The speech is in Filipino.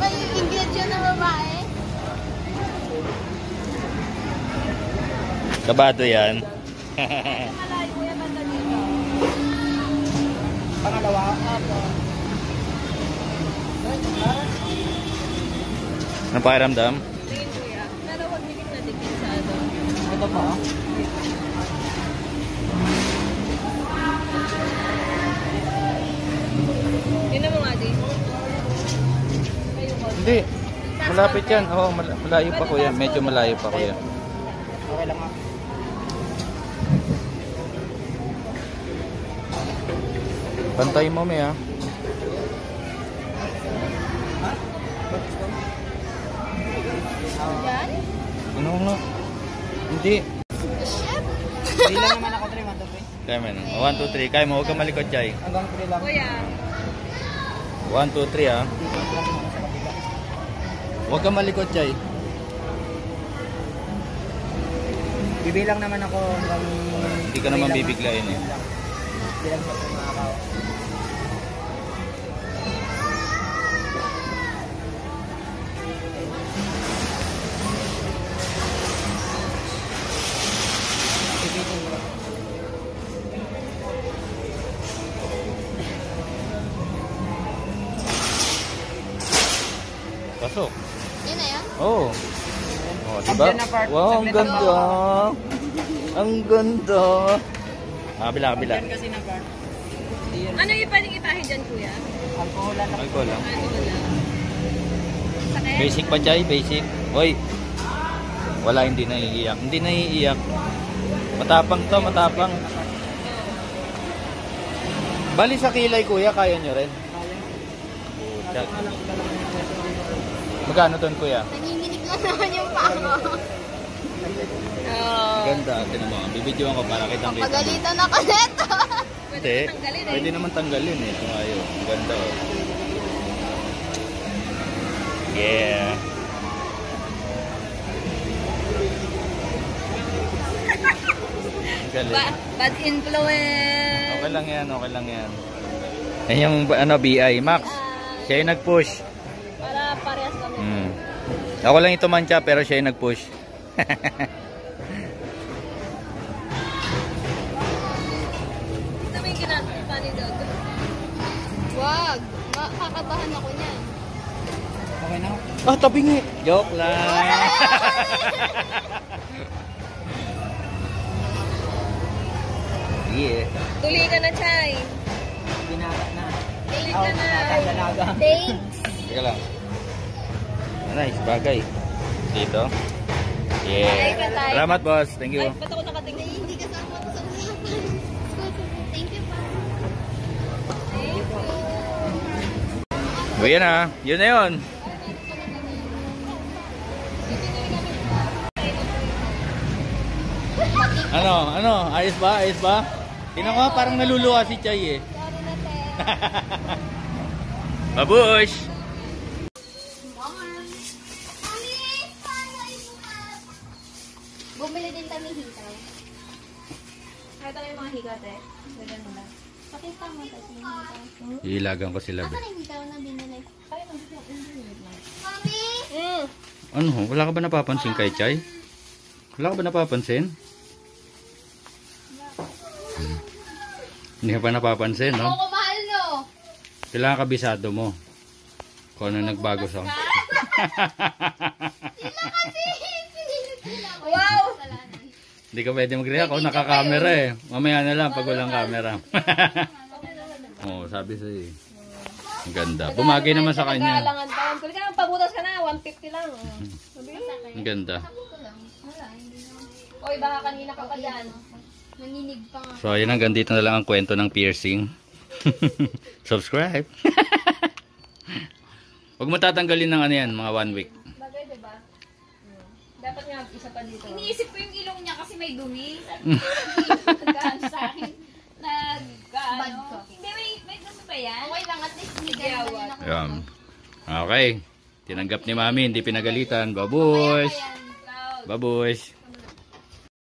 May ingredient na babae? Kabado yan. Pangalawa? Apo. Ang pakiramdam? Tingin ko yan. Pero huwag dikit na dikit sa ano. Ito pa? Hindi. Malapit yan. Oo, mal- malayo pa kuya. Medyo malayo pa kuya. Okay lang ako. Pantay mo may ah. Yan? Ano nga? Hindi. Hindi lang naman ako 3, 1, 2, 3. Kaya man. 1, 2, 3. Kaya mo. Huwag kang malikot, Chay. Hanggang 3 lang. Kuya. 1, 2, 3 ah. Dito lang naman sa kabila. Huwag kang malikot, Chay. Bibilang naman ako hanggang... Hindi ka naman bibiglayin eh. Bilang sa mga Pasok. Yun na yan? Oo. Oh, diba? Andyan na, Park. Wow, ang Saglit ganda. Ang ganda. Ah, kabila, kabila. Yan kasi na yan. Ano yung pwedeng ipahin dyan kuya? Alcohol lang. Alcohol lang. Sakit? Basic pa, Chay. Basic. Hoy. Wala, hindi naiiyak. Hindi naiiyak. Matapang to, matapang. Bali sa kilay, kuya, kaya nyo rin. Kaya. Puta. Magkano ton, kuya? Nanginginig lang naman yung paa mo. Oo. Ganda. Tinan mo. Bibidyoan ko para kitang kita. Pagalitan ako neto. Pwede tanggalin eh. Pwede naman tanggalin eh. Kung ayaw. Ang Ganda oh. Yeah. Galing. Ba bad influence. Okay lang yan, okay lang yan. Yan yung ano, BI. Max, siya yung nag-push. Parehas kami. Hmm. Ako lang ito mancha pero siya yung nag-push. Ito yung ginagawa ni Dog. Wag. Makakabahan ako niyan. Okay na ah, tabingi. Joke lang. yeah. Tuli ka na, Chay. Binaga na. Tuli Oh, ka na. Thanks. Teka lang. Nice, bagay. Dito. Yeah. Salamat, boss. Thank Ay, you. ba't ako nakatingin? Hindi ka sa ako sa usapan. Thank you pa. Thank you. O yan ah. Yun na yun. Ano? Ano? Ayos ba? Ayos ba? Tingnan ko parang naluluwa si Chay eh. Sorry na, te. Kami hikaw. Ito yung mga hikaw, te. Ganyan mo lang. Pakita mo yung. Ilagan ko sila. Asa Be. na yung hikaw na binili? Ay, Mami! Mm. Ano? Wala ka ba napapansin kay Chay? Wala ka ba napapansin? Hmm. Hindi ka pa napapansin, no? Ako mahal, no? Kailangan kabisado mo. Kung ano nagbago sa... Wow! Hindi ka pwede mag-react kung nakakamera eh. Mamaya na lang pag walang camera. Oo, oh, sabi sa'yo eh. Ang ganda. Bumagay naman sa kanya. Nagalangan pa. Pwede ka nang pabutas ka na. 150 lang. Sabi Ang ganda. Oy, baka kanina ka pa dyan. Nanginig pa nga. So, ayun hanggang dito na lang ang kwento ng piercing. Subscribe. Huwag mo tatanggalin ng ano yan, mga one week. Bagay, diba? Dapat nga isa pa dito. Iniisip ko yung ilong niya kasi may dumi. Nagkaan sa akin. Hindi, may, may dumi pa yan. Okay lang, at least hindi ako. Ayan. Okay. Tinanggap ni Mami, hindi pinagalitan. Babush! Babush!